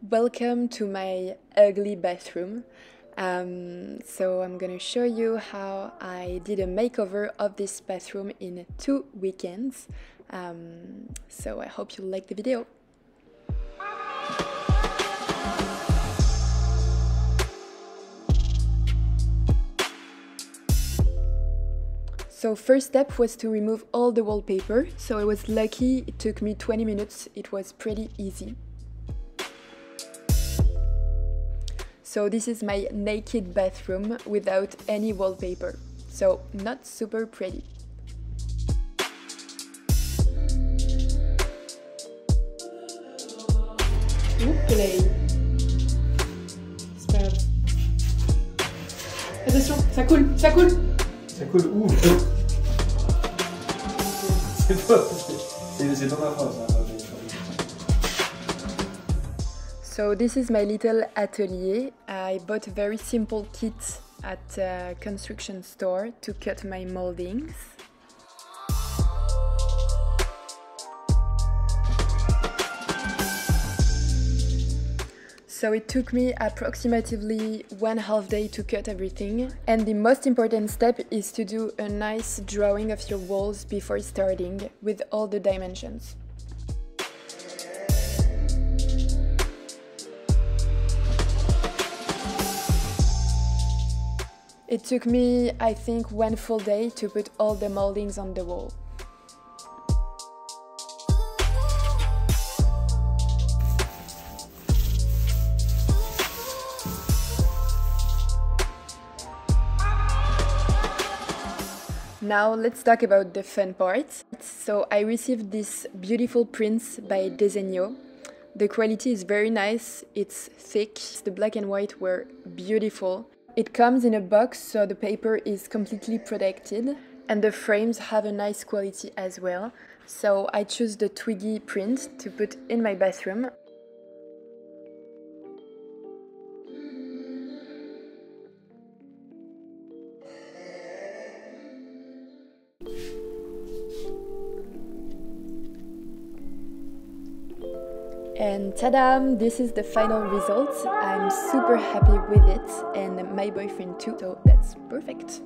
Welcome to my ugly bathroom. Um, so I'm gonna show you how I did a makeover of this bathroom in two weekends. Um, so I hope you like the video. So first step was to remove all the wallpaper. So I was lucky, it took me 20 minutes, it was pretty easy. So this is my naked bathroom without any wallpaper. So not super pretty. Eh, c'est pas grave. Attention, ça coule, ça coule Ça coule où C'est pas. C'est c'est dans ma phrase. hein, So this is my little atelier. I bought a very simple kit at a construction store to cut my moldings. So it took me approximately one half day to cut everything. And the most important step is to do a nice drawing of your walls before starting with all the dimensions. It took me, I think, one full day to put all the moldings on the wall. Now let's talk about the fun part. So I received this beautiful prints by Desenio. The quality is very nice, it's thick, the black and white were beautiful. It comes in a box so the paper is completely protected and the frames have a nice quality as well. So I choose the Twiggy print to put in my bathroom. And ta-da! This is the final result. I'm super happy with it and my boyfriend too, so that's perfect.